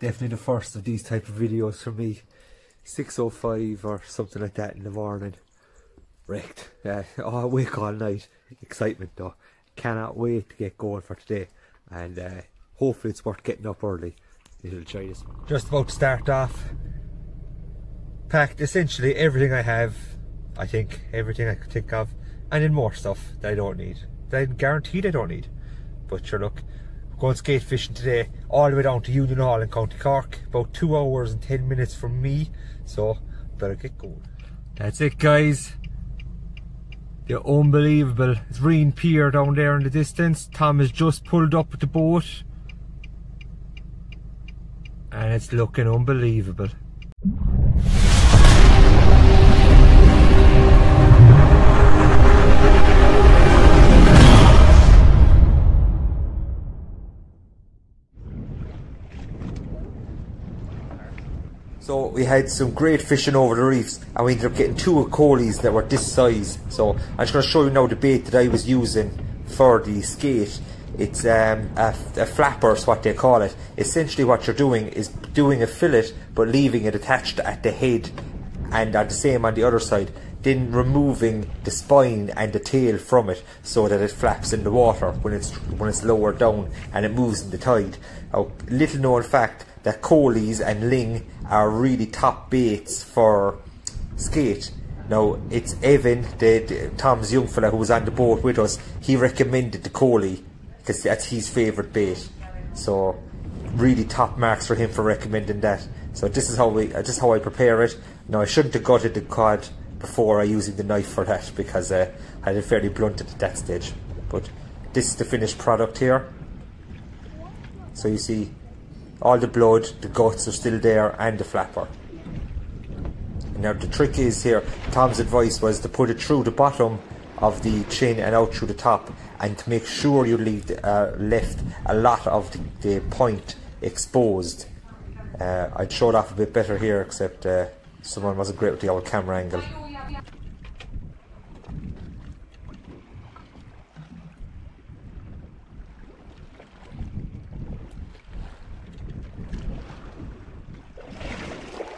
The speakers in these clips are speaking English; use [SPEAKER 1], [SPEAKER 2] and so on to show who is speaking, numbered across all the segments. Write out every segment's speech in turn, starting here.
[SPEAKER 1] definitely the first of these type of videos for me. 6.05 or something like that in the morning. Wrecked. Uh, oh, awake all night. Excitement though. Cannot wait to get going for today. And uh, hopefully it's worth getting up early. Little try this. Just about to start off. Packed essentially everything I have. I think everything I could think of. And then more stuff that I don't need. That I'm guaranteed I don't need. But sure look, going skate fishing today all the way down to Union Hall in County Cork about two hours and 10 minutes from me so better get going. That's it guys. The unbelievable. It's Reen Pier down there in the distance. Tom has just pulled up with the boat. And it's looking unbelievable we had some great fishing over the reefs and we ended up getting two coalies that were this size. So I'm just going to show you now the bait that I was using for the skate. It's um, a, a flapper is what they call it. Essentially what you're doing is doing a fillet but leaving it attached at the head and at the same on the other side then removing the spine and the tail from it so that it flaps in the water when it's when it's lower down and it moves in the tide. Now, little known fact that coalies and ling are really top baits for skate. Now it's Evan, the, the, Tom's young fella who was on the boat with us. He recommended the coalie because that's his favourite bait. So really top marks for him for recommending that. So this is how we, uh, this is how I prepare it. Now I shouldn't have gutted the cod before I using the knife for that because uh, I had it fairly blunted at that stage. But this is the finished product here. So you see all the blood, the guts are still there and the flapper. Now the trick is here, Tom's advice was to put it through the bottom of the chin and out through the top and to make sure you leave uh, left a lot of the, the point exposed. Uh, I'd show it off a bit better here except uh, someone wasn't great with the old camera angle.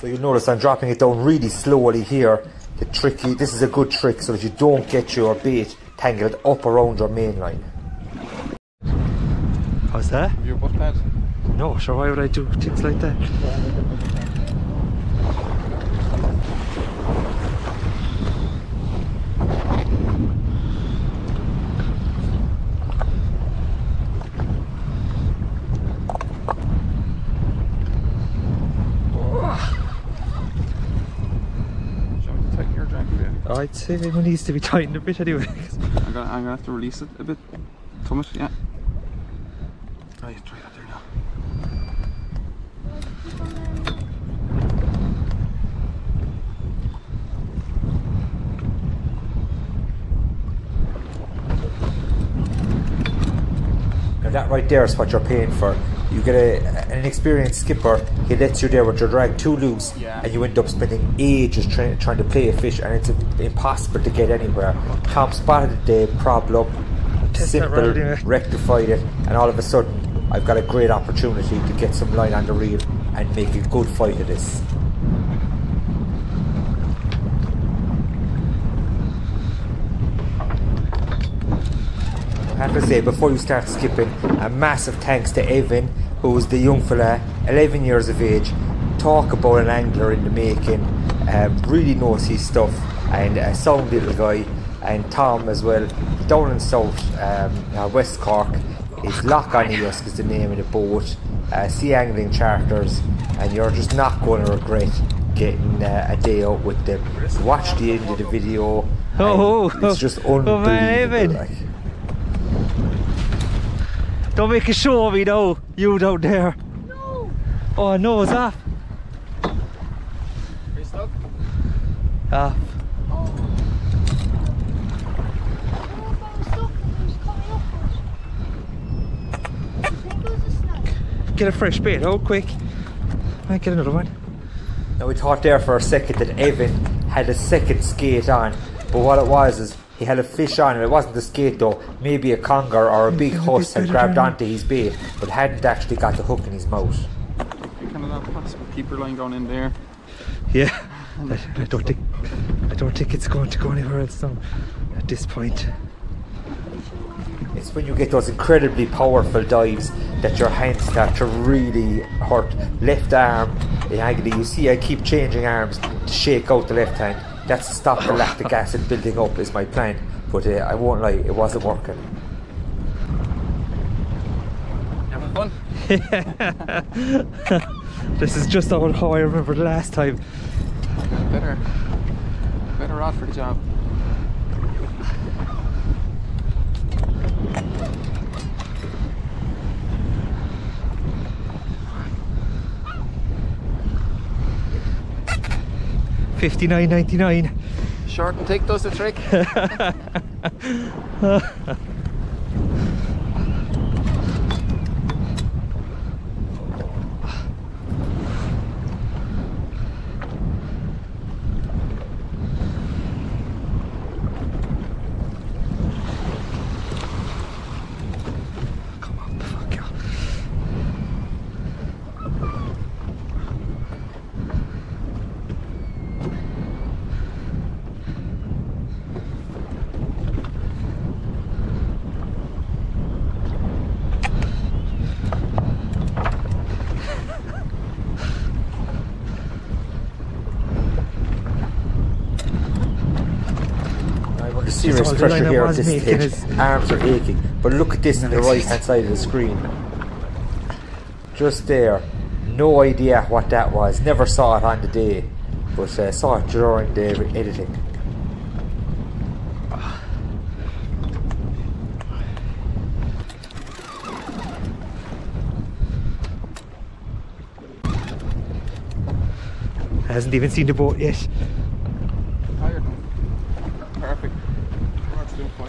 [SPEAKER 1] So you'll notice I'm dropping it down really slowly here. The tricky, this is a good trick so that you don't get your bait tangled up around your main line. How's that?
[SPEAKER 2] Have you butt pad?
[SPEAKER 1] No, sure why would I do things like that? I'd say it needs to be tightened a bit anyway.
[SPEAKER 2] I'm gonna, I'm gonna have to release it a bit. Thomas, yeah. Right, try that there now.
[SPEAKER 1] Now that right there is what you're paying for. You get a, an experienced skipper, he lets you there with your drag too loose,
[SPEAKER 2] Yeah.
[SPEAKER 1] and you end up spending ages trying, trying to play a fish, and it's impossible to get anywhere. Tom spotted the problem, simple,
[SPEAKER 3] anyway.
[SPEAKER 1] rectified it, and all of a sudden, I've got a great opportunity to get some line on the reel and make a good fight of this. I have to say, before you start skipping, a massive thanks to Evan, who's the young fella, 11 years of age. Talk about an angler in the making, um, really knows his stuff, and a sound little guy. And Tom as well, down in South, um, uh, West Cork, is Loch an Iasc is the name of the boat. Uh, sea angling charters, and you're just not going to regret getting uh, a day out with them. Watch the end of the video.
[SPEAKER 3] Oh,
[SPEAKER 1] it's just
[SPEAKER 3] oh,
[SPEAKER 1] unbelievable. like.
[SPEAKER 3] Don't make a show of me now, you down there.
[SPEAKER 4] No!
[SPEAKER 3] Oh no, what's that?
[SPEAKER 2] Are you stuck?
[SPEAKER 3] Ah,
[SPEAKER 4] Oh. Oh, if I was stuck and it was coming upwards. I think it was a
[SPEAKER 3] get a fresh bait, oh quick. Might get another one.
[SPEAKER 1] Now we thought there for a second that Evan had a second skate on, but what it was is he had a fish on and it wasn't a skate though, maybe a conger or a big huss had grabbed onto his bait, but hadn't actually got the hook in his mouth.
[SPEAKER 2] kind of not possible. Keep your line going in there.
[SPEAKER 3] Yeah. I, I don't think I don't think it's going to go anywhere else now at this point.
[SPEAKER 1] It's when you get those incredibly powerful dives that your hands start to really hurt. Left arm, in agony. You see, I keep changing arms to shake out the left hand. That's to stop the lactic acid building up, is my plan. But uh, I won't lie, it wasn't working.
[SPEAKER 2] Having fun?
[SPEAKER 3] This is just how how I remember the last time.
[SPEAKER 2] Better, better rod for the job.
[SPEAKER 3] Fifty nine ninety nine.
[SPEAKER 2] Short and take does the trick.
[SPEAKER 3] Come on, fuck you.
[SPEAKER 1] I'm under serious pressure here at this
[SPEAKER 3] making
[SPEAKER 1] stage. Arms are aching. But look at this on the right hand side of the screen. Just there. No idea what that was. Never saw it on the day. But uh, saw it during the editing.
[SPEAKER 3] Hasn't even seen the boat yet.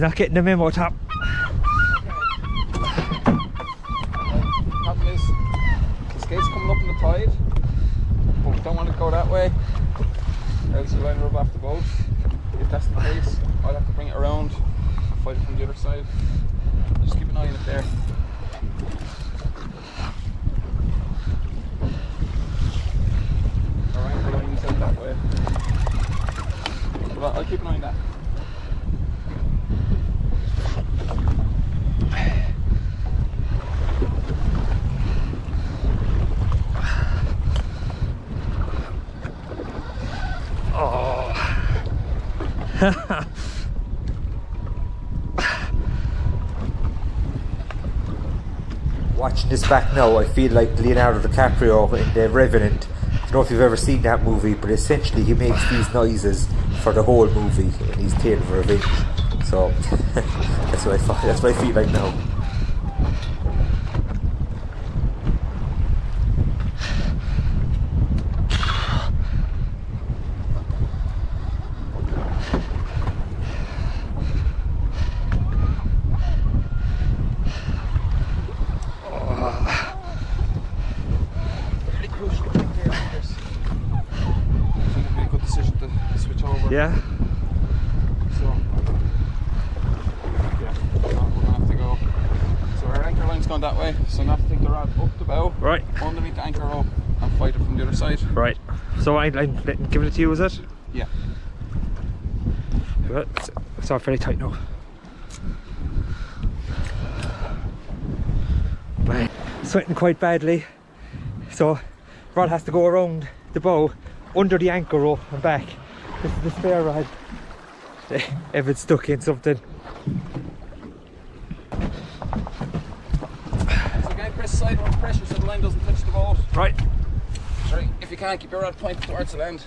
[SPEAKER 3] He's not getting the memo top.
[SPEAKER 2] Problem is, the skate's coming up in the tide, but we don't want to go that way, else you'll off the boat. If that's the case, I'll have to bring it around and fight it from the other side. Just keep an eye on it there. That way. I'll keep an eye on that.
[SPEAKER 1] Watching this back now, I feel like Leonardo DiCaprio in The Revenant. I don't know if you've ever seen that movie, but essentially he makes these noises for the whole movie when he's for revenge. So that's what I. That's what I feel like now.
[SPEAKER 2] Really crucial thing here, Chris. I think it'd be a good decision to switch over.
[SPEAKER 3] Yeah.
[SPEAKER 2] So, yeah, we're gonna have to go. So our anchor line's gone that way, so now have to take the rod up the bow,
[SPEAKER 3] Right.
[SPEAKER 2] underneath the anchor rope, and fight it from the other side.
[SPEAKER 3] Right. So I, I'm giving it to you, is it?
[SPEAKER 2] Yeah.
[SPEAKER 3] It's, it's all very tight now. Right. Sweating quite badly. So rod has to go around the bow, under the anchor rope and back. This is the spare rod. If it's stuck in something.
[SPEAKER 2] So again, Chris, side on pressure so the line doesn't touch the boat.
[SPEAKER 3] Right.
[SPEAKER 2] Sorry, if you can't keep your rod pointed towards the land.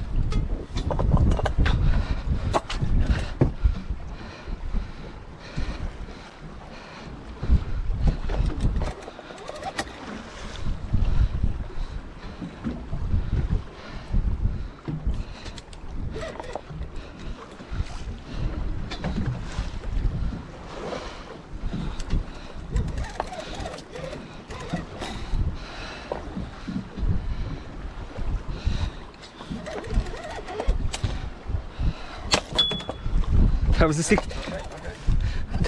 [SPEAKER 3] That was the six.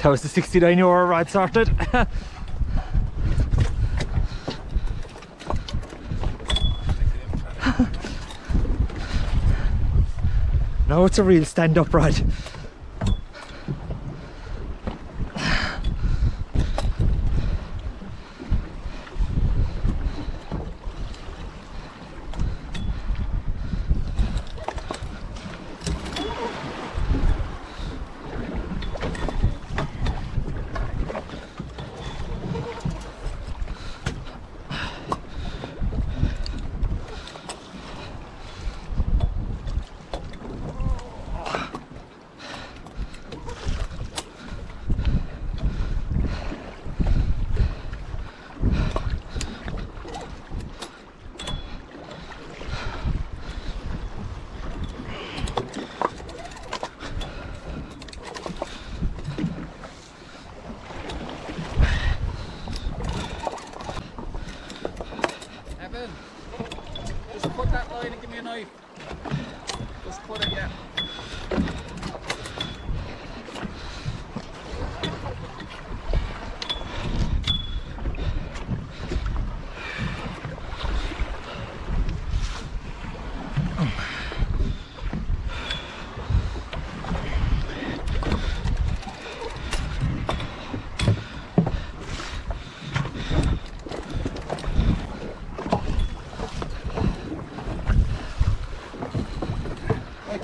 [SPEAKER 3] That was the 69 euro ride sorted. now it's a real stand-up ride.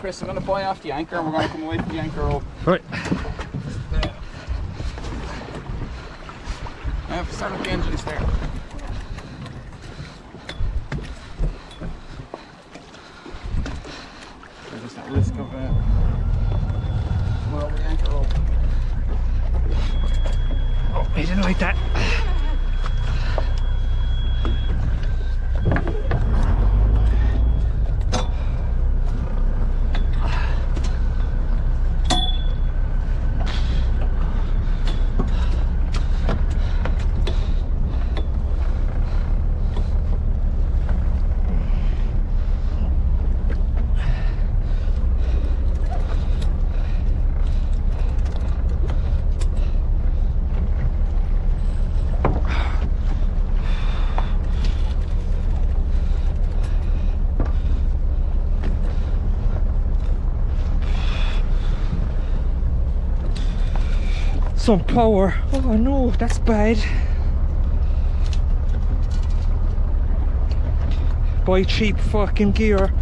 [SPEAKER 2] Chris, I'm going to buy off the anchor and we're going to come away from the anchor rope.
[SPEAKER 3] Right.
[SPEAKER 2] Yeah, start up the engines there. There's that risk of uh, well, the anchor rope.
[SPEAKER 3] Oh, he didn't like that. Some power. Oh no, that's bad. Buy cheap fucking gear.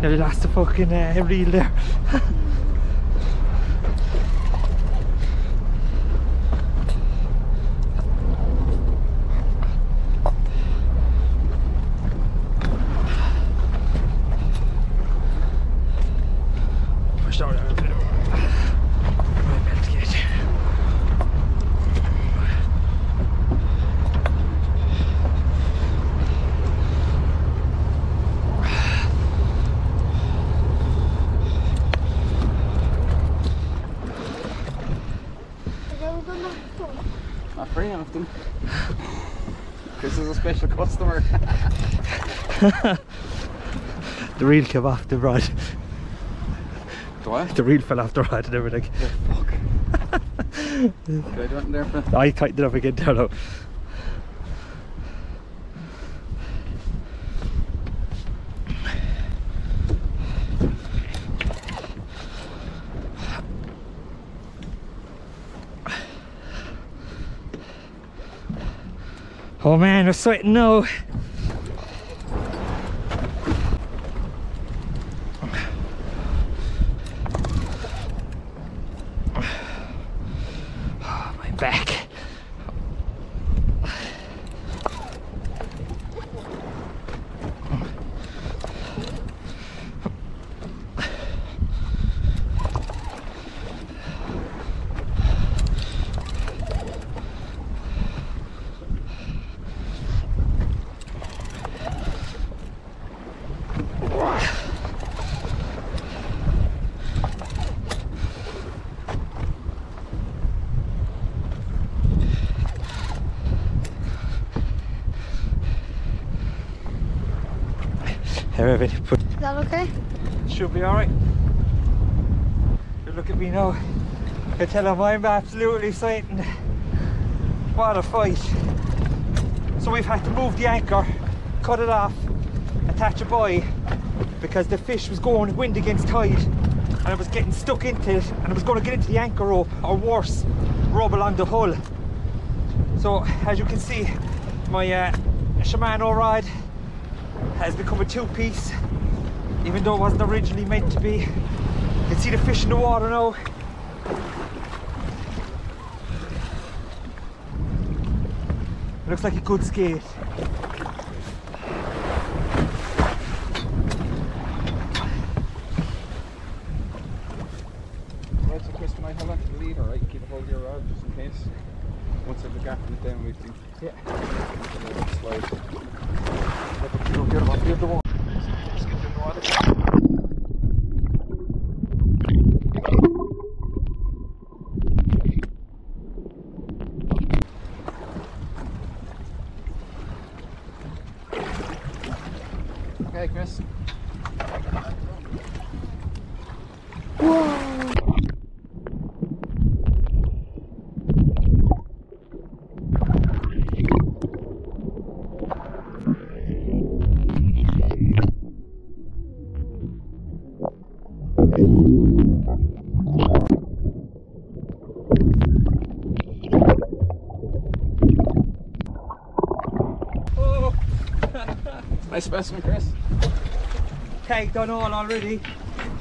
[SPEAKER 3] Nearly lost the fucking uh, reel there. Pushed out a bit of- Right, belt gate.
[SPEAKER 4] There was enough fun.
[SPEAKER 2] Not very often. Chris is a special customer.
[SPEAKER 3] The reel came off the ride.
[SPEAKER 2] Do I?
[SPEAKER 3] The reel fell off the ride and everything.
[SPEAKER 2] Fuck. Did I do it there for
[SPEAKER 3] I tightened it up again there now. Oh man, we're sweating now. Put,
[SPEAKER 4] Is that okay?
[SPEAKER 3] should be alright. Look at me now. I tell him I'm absolutely frightened. What a fight. So we've had to move the anchor, cut it off, attach a buoy because the fish was going wind against tide and it was getting stuck into it and it was going to get into the anchor rope or worse, rub along the hull. So as you can see, my uh, Shimano rod has become a two-piece even though it wasn't originally meant to be. You can see the fish in the water now. Looks like a good skate.
[SPEAKER 2] Right, so Chris, I hold on to the lead, alright? Keep a hold of your rod just in case. Once there's a gap then we can
[SPEAKER 3] Yeah.
[SPEAKER 2] slide.
[SPEAKER 3] Beautiful, beautiful.
[SPEAKER 2] Just get in the water. Okay, Chris.
[SPEAKER 4] Whoa.
[SPEAKER 2] Nice specimen, Chris.
[SPEAKER 3] Tag done all already.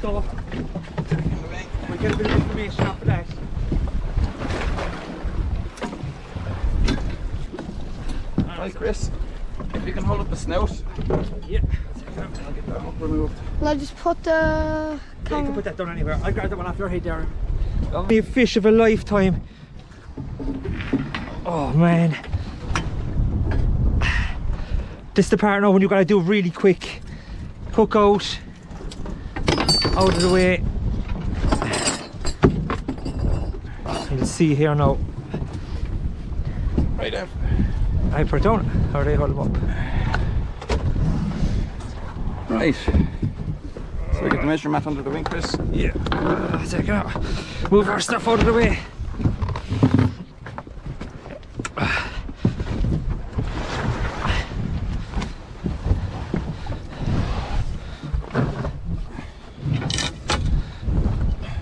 [SPEAKER 3] So we get a bit of information after that.
[SPEAKER 2] Right, Chris. If you can hold up the snout,
[SPEAKER 3] Yeah.
[SPEAKER 2] I'll get that hook removed.
[SPEAKER 4] Will I just put the
[SPEAKER 3] Yeah, you can put that down anywhere. I'll grab that one off your head, Darren. Be a fish of a lifetime. Oh man. This is the part now when you gotta do really quick. Hook out. Out of the way. You'll see here now.
[SPEAKER 2] Right out.
[SPEAKER 3] I put down. Or they hold them up.
[SPEAKER 2] Right. So we get the measure mat under the wing, Chris.
[SPEAKER 3] Yeah. Uh, check it out. Move our stuff out of the way.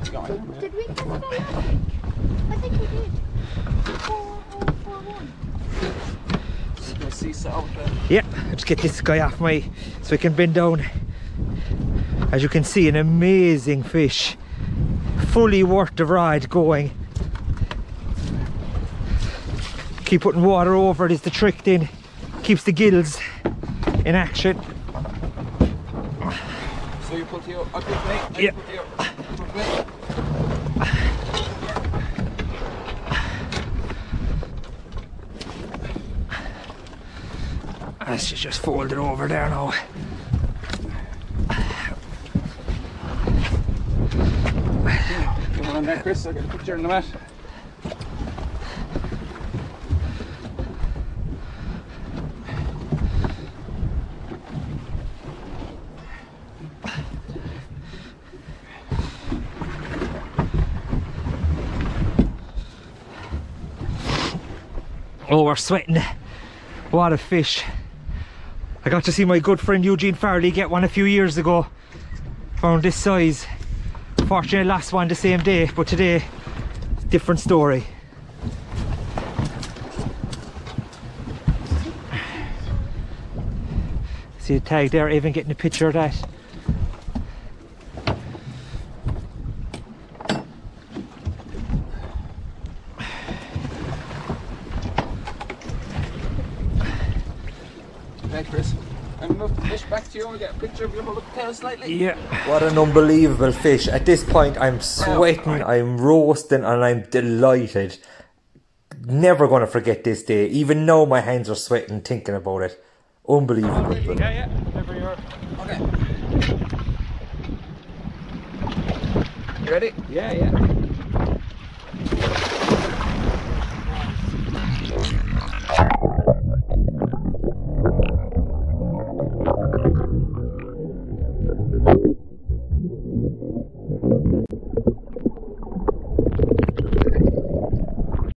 [SPEAKER 2] Go on.
[SPEAKER 4] Did we test that last week? I think we did. Four oh four one.
[SPEAKER 2] Gonna seesaw with the
[SPEAKER 3] Yeah, let's get this guy off my so we can bend down. As you can see, an amazing fish. Fully worth the ride going. Keep putting water over it is the trick then. Keeps the gills in action.
[SPEAKER 2] So you put your, I'll put me.
[SPEAKER 3] Yeah.
[SPEAKER 2] Put the put me.
[SPEAKER 3] Let's just fold it over there now.
[SPEAKER 2] Want on there, Chris? I'll get a picture in the mat.
[SPEAKER 3] Oh, we're sweating. What a fish. I got to see my good friend Eugene Farley get one a few years ago. Found this size. Fortunately, last one the same day, but today, different story. See the tag there, even getting a picture of that.
[SPEAKER 2] Okay, Chris. I'm gonna move the fish back to you and we get a picture of you. Hold the tail slightly.
[SPEAKER 3] Yeah.
[SPEAKER 1] What an unbelievable fish. At this point, I'm sweating, I'm roasting, and I'm delighted. Never going to forget this day. Even now, my hands are sweating thinking about it. Unbelievable.
[SPEAKER 3] Yeah, yeah. Whenever you're.
[SPEAKER 2] Okay. You ready?
[SPEAKER 3] Yeah, yeah.